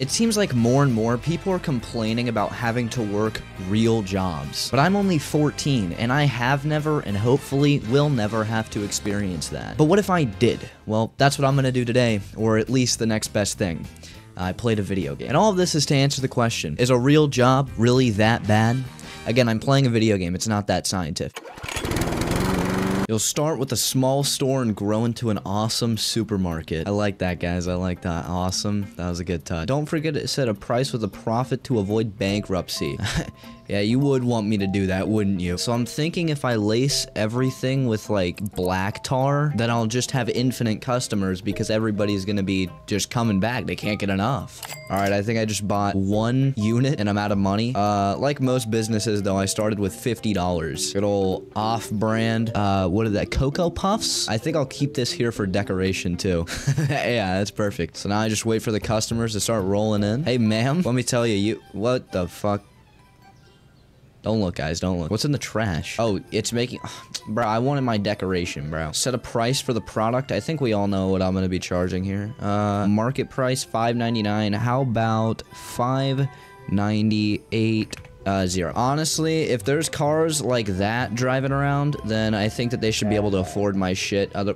It seems like more and more people are complaining about having to work real jobs. But I'm only 14, and I have never, and hopefully will never have to experience that. But what if I did? Well, that's what I'm gonna do today, or at least the next best thing. I played a video game. And all of this is to answer the question, is a real job really that bad? Again, I'm playing a video game, it's not that scientific. You'll start with a small store and grow into an awesome supermarket. I like that, guys. I like that. Awesome. That was a good touch. Don't forget to set a price with a profit to avoid bankruptcy. Yeah, you would want me to do that, wouldn't you? So I'm thinking if I lace everything with like black tar, then I'll just have infinite customers because everybody's gonna be just coming back. They can't get enough. All right, I think I just bought one unit and I'm out of money. Uh, like most businesses though, I started with $50. Good old off-brand, uh, what are that, Cocoa Puffs? I think I'll keep this here for decoration too. yeah, that's perfect. So now I just wait for the customers to start rolling in. Hey, ma'am, let me tell you, you, what the fuck? Don't look, guys. Don't look. What's in the trash? Oh, it's making... bro, I wanted my decoration, bro. Set a price for the product. I think we all know what I'm going to be charging here. Uh, market price, $5.99. How about $5.98? Uh, zero. Honestly, if there's cars like that driving around, then I think that they should be able to afford my shit. Other...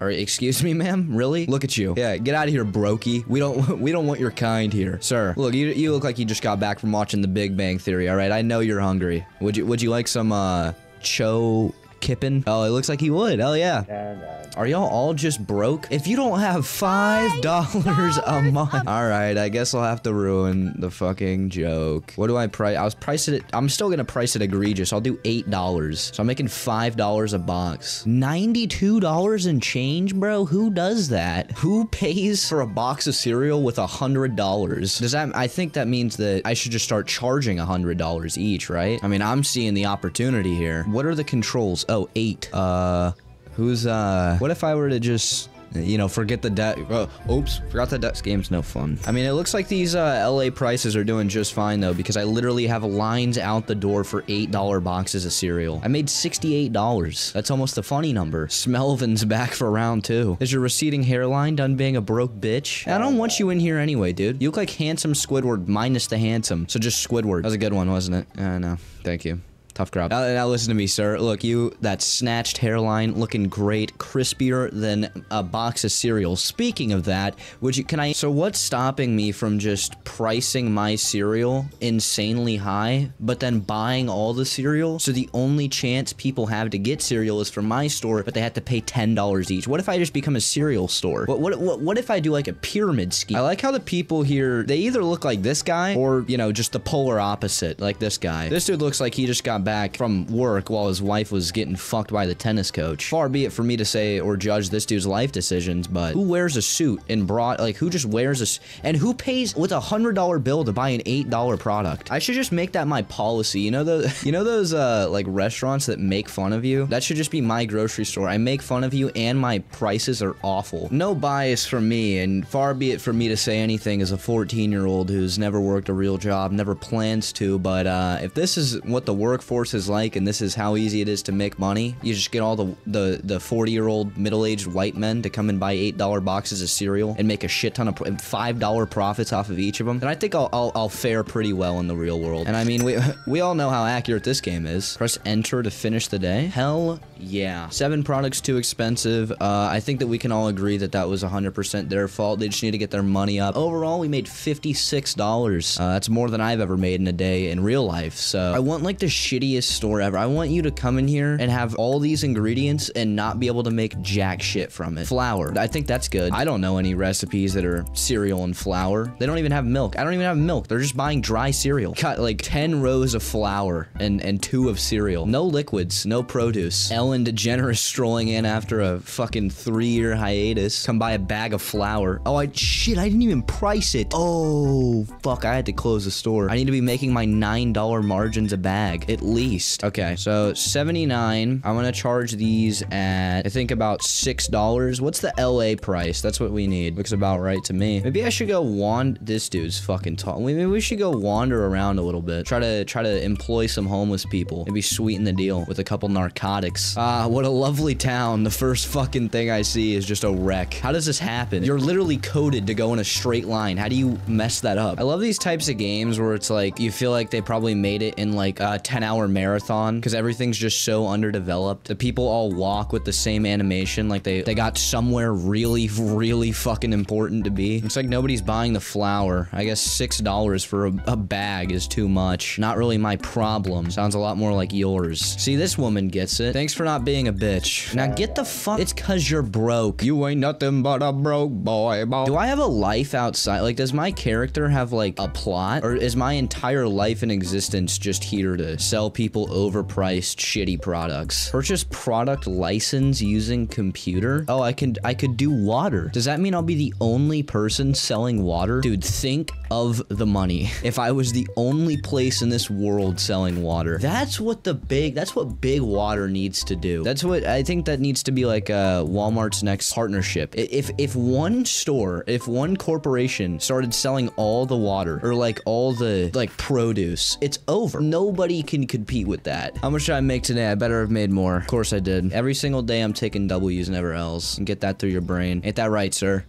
Or excuse me, ma'am? Really? Look at you. Yeah, get out of here, brokey. We don't we don't want your kind here. Sir, look, you you look like you just got back from watching The Big Bang Theory, all right? I know you're hungry. Would you would you like some uh cho Kippen? Oh, it looks like he would. Hell yeah. Are y'all all just broke? If you don't have five dollars a month, all right, I guess I'll have to ruin the fucking joke. What do I price? I was pricing it. I'm still gonna price it egregious. I'll do eight dollars. So I'm making five dollars a box. Ninety-two dollars in change, bro. Who does that? Who pays for a box of cereal with a hundred dollars? Does that? I think that means that I should just start charging a hundred dollars each, right? I mean, I'm seeing the opportunity here. What are the controls? Oh, eight. Uh. Who's, uh, what if I were to just, you know, forget the debt, uh, oops, forgot the debt game's no fun. I mean, it looks like these, uh, LA prices are doing just fine, though, because I literally have lines out the door for $8 boxes of cereal. I made $68. That's almost a funny number. Smelvin's back for round two. Is your receding hairline done being a broke bitch? I don't want you in here anyway, dude. You look like handsome Squidward minus the handsome, so just Squidward. That was a good one, wasn't it? Uh, no. Thank you. Tough crowd. Now, now, listen to me, sir. Look, you, that snatched hairline looking great, crispier than a box of cereal. Speaking of that, would you, can I, so what's stopping me from just pricing my cereal insanely high, but then buying all the cereal? So the only chance people have to get cereal is from my store, but they have to pay $10 each. What if I just become a cereal store? What, what, what, what if I do like a pyramid scheme? I like how the people here, they either look like this guy or, you know, just the polar opposite, like this guy. This dude looks like he just got back from work while his wife was getting fucked by the tennis coach. Far be it for me to say or judge this dude's life decisions, but who wears a suit and brought, like, who just wears a, and who pays with a hundred dollar bill to buy an eight dollar product? I should just make that my policy. You know the, you know those uh like restaurants that make fun of you? That should just be my grocery store. I make fun of you and my prices are awful. No bias from me, and far be it for me to say anything as a 14 year old who's never worked a real job, never plans to. But uh, if this is what the workforce is like and this is how easy it is to make money you just get all the the the 40 year old middle-aged white men to come and buy eight dollar boxes of cereal and make a shit ton of five dollar profits off of each of them And i think I'll, I'll, I'll fare pretty well in the real world. And i mean we we all know how accurate this game is. Press enter to finish the day? Hell yeah seven products too expensive uh, i think that we can all agree that that was 100% their fault they just need to get their money up overall we made 56 dollars uh, that's more than i've ever made in a day in real life so i want like the shittiest store ever. I want you to come in here and have all these ingredients and not be able to make jack shit from it. Flour. I think that's good. I don't know any recipes that are cereal and flour. They don't even have milk. I don't even have milk. They're just buying dry cereal. Cut like 10 rows of flour and, and two of cereal. No liquids, no produce. Ellen DeGeneres strolling in after a fucking three-year hiatus. Come buy a bag of flour. Oh, I shit, I didn't even price it. Oh, fuck, I had to close the store. I need to be making my $9 margins a bag. At least. Okay, so 79. I'm gonna charge these at, I think about $6. What's the LA price? That's what we need. Looks about right to me. Maybe I should go wand. This dude's fucking tall. Maybe we should go wander around a little bit. Try to, try to employ some homeless people. Maybe sweeten the deal with a couple narcotics. Ah, what a lovely town. The first fucking thing I see is just a wreck. How does this happen? You're literally coded to go in a straight line. How do you mess that up? I love these types of games where it's like, you feel like they probably made it in like a 10 hour marathon because everything's just so underdeveloped. The people all walk with the same animation like they, they got somewhere really, really fucking important to be. It's like nobody's buying the flour. I guess $6 for a, a bag is too much. Not really my problem. Sounds a lot more like yours. See, this woman gets it. Thanks for not being a bitch. Now get the fuck- It's cause you're broke. You ain't nothing but a broke boy, boy. Do I have a life outside? Like, does my character have, like, a plot? Or is my entire life in existence just here to sell people overpriced, shitty products? Purchase product license using computer? Oh, I can- I could do water. Does that mean I'll be the only person selling water? Dude, think of the money. If I was the only place in this world selling water. That's what the big, that's what big water needs to do. That's what, I think that needs to be like uh, Walmart's next partnership. If, if one store, if one corporation started selling all the water or like all the like produce, it's over. Nobody can compete with that. How much did I make today? I better have made more. Of course I did. Every single day I'm taking W's, never L's. And get that through your brain. Ain't that right, sir?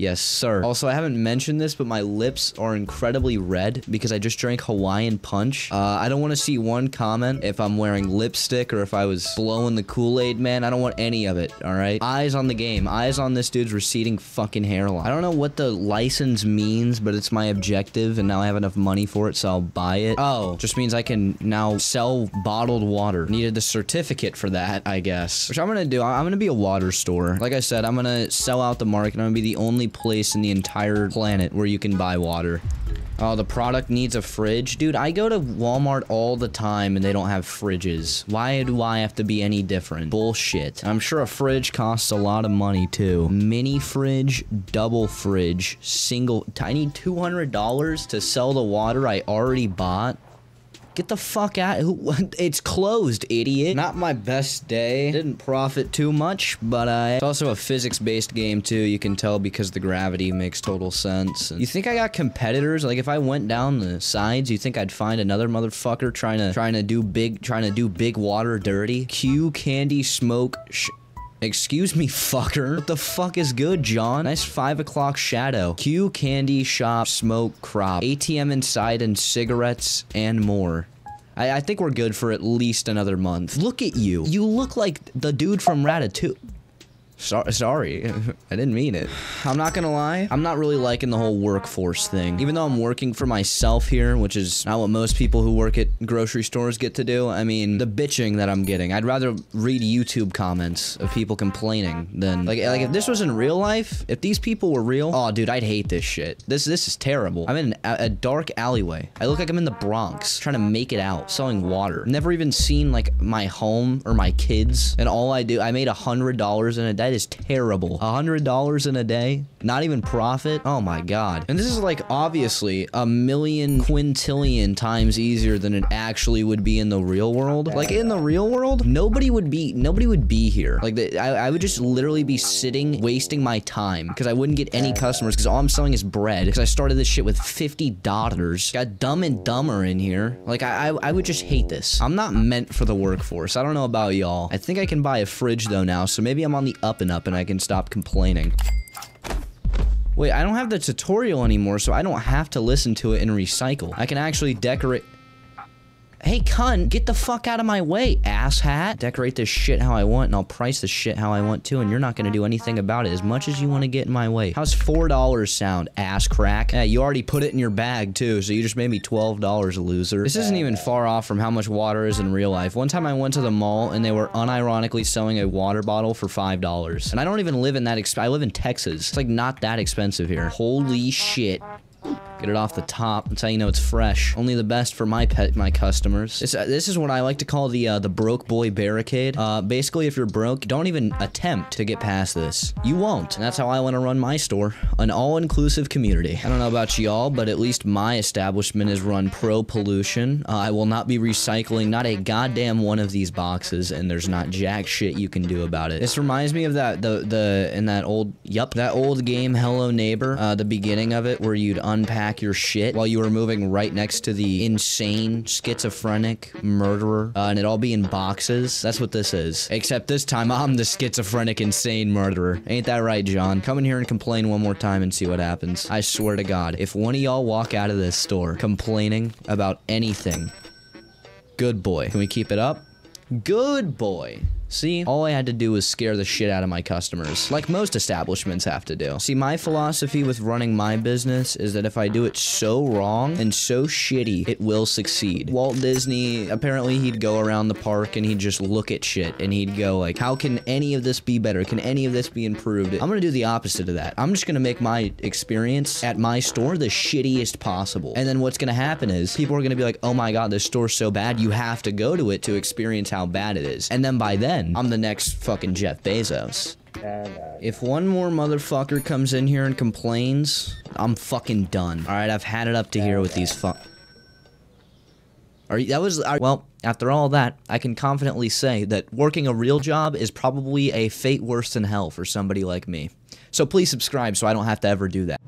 Yes, sir. Also, I haven't mentioned this, but my lips are incredibly red because I just drank Hawaiian Punch. Uh, I don't want to see one comment if I'm wearing lipstick or if I was blowing the Kool-Aid, man. I don't want any of it, all right? Eyes on the game. Eyes on this dude's receding fucking hairline. I don't know what the license means, but it's my objective, and now I have enough money for it, so I'll buy it. Oh, just means I can now sell bottled water. Needed the certificate for that, I guess. Which I'm gonna do. I'm gonna be a water store. Like I said, I'm gonna sell out the market. I'm gonna be the only place in the entire planet where you can buy water. Oh, the product needs a fridge? Dude, I go to Walmart all the time and they don't have fridges. Why do I have to be any different? Bullshit. I'm sure a fridge costs a lot of money too. Mini fridge, double fridge, single. I need $200 to sell the water I already bought. Get the fuck out. It's closed, idiot. Not my best day. Didn't profit too much, but uh, it's also a physics-based game too. You can tell because the gravity makes total sense. And you think I got competitors? Like if I went down the sides, you think I'd find another motherfucker trying to trying to do big trying to do big water dirty? Q candy smoke. Sh Excuse me, fucker. What the fuck is good, John? Nice 5 o'clock shadow. Q, candy, shop, smoke, crop. ATM inside and cigarettes and more. I, I think we're good for at least another month. Look at you. You look like the dude from Ratatouille. So sorry, I didn't mean it. I'm not gonna lie, I'm not really liking the whole workforce thing. Even though I'm working for myself here, which is not what most people who work at grocery stores get to do, I mean, the bitching that I'm getting. I'd rather read YouTube comments of people complaining than, like, like if this was in real life, if these people were real, oh, dude, I'd hate this shit. This, this is terrible. I'm in a, a dark alleyway. I look like I'm in the Bronx, trying to make it out, selling water. Never even seen, like, my home or my kids, and all I do, I made a hundred dollars in a day. That is terrible. A hundred dollars in a day? Not even profit? Oh my god. And this is like obviously a million quintillion times easier than it actually would be in the real world. Like in the real world, nobody would be nobody would be here. Like the, I, I would just literally be sitting wasting my time because I wouldn't get any customers because all I'm selling is bread. Because I started this shit with fifty dollars. Got dumb and dumber in here. Like I, I I would just hate this. I'm not meant for the workforce. I don't know about y'all. I think I can buy a fridge though now, so maybe I'm on the up and up and I can stop complaining. Wait, I don't have the tutorial anymore, so I don't have to listen to it and recycle. I can actually decorate... Hey, cunt, get the fuck out of my way, asshat. Decorate this shit how I want, and I'll price the shit how I want too, and you're not gonna do anything about it as much as you want to get in my way. How's $4 sound, ass crack? Yeah, you already put it in your bag too, so you just made me $12, loser. This isn't even far off from how much water is in real life. One time I went to the mall, and they were unironically selling a water bottle for $5. And I don't even live in that I live in Texas. It's like not that expensive here. Holy shit. Get it off the top. That's how you know it's fresh. Only the best for my pet, my customers. This, uh, this is what I like to call the uh, the broke boy barricade. Uh, basically, if you're broke, don't even attempt to get past this. You won't. And that's how I want to run my store. An all-inclusive community. I don't know about y'all, but at least my establishment is run pro-pollution. Uh, I will not be recycling not a goddamn one of these boxes, and there's not jack shit you can do about it. This reminds me of that the the in that old yup that old game Hello Neighbor. Uh, the beginning of it where you'd unpack pack your shit while you were moving right next to the insane schizophrenic murderer, uh, and it all be in boxes. That's what this is. Except this time I'm the schizophrenic insane murderer. Ain't that right, John? Come in here and complain one more time and see what happens. I swear to God, if one of y'all walk out of this store complaining about anything, good boy. Can we keep it up? Good boy. See, all I had to do was scare the shit out of my customers, like most establishments have to do. See, my philosophy with running my business is that if I do it so wrong and so shitty, it will succeed. Walt Disney, apparently he'd go around the park and he'd just look at shit and he'd go like, how can any of this be better? Can any of this be improved? I'm gonna do the opposite of that. I'm just gonna make my experience at my store the shittiest possible. And then what's gonna happen is people are gonna be like, oh my god, this store's so bad, you have to go to it to experience how bad it is. And then by then, I'm the next fucking Jeff Bezos. If one more motherfucker comes in here and complains, I'm fucking done. All right, I've had it up to here with these fuck. Are that was well. After all that, I can confidently say that working a real job is probably a fate worse than hell for somebody like me. So please subscribe so I don't have to ever do that.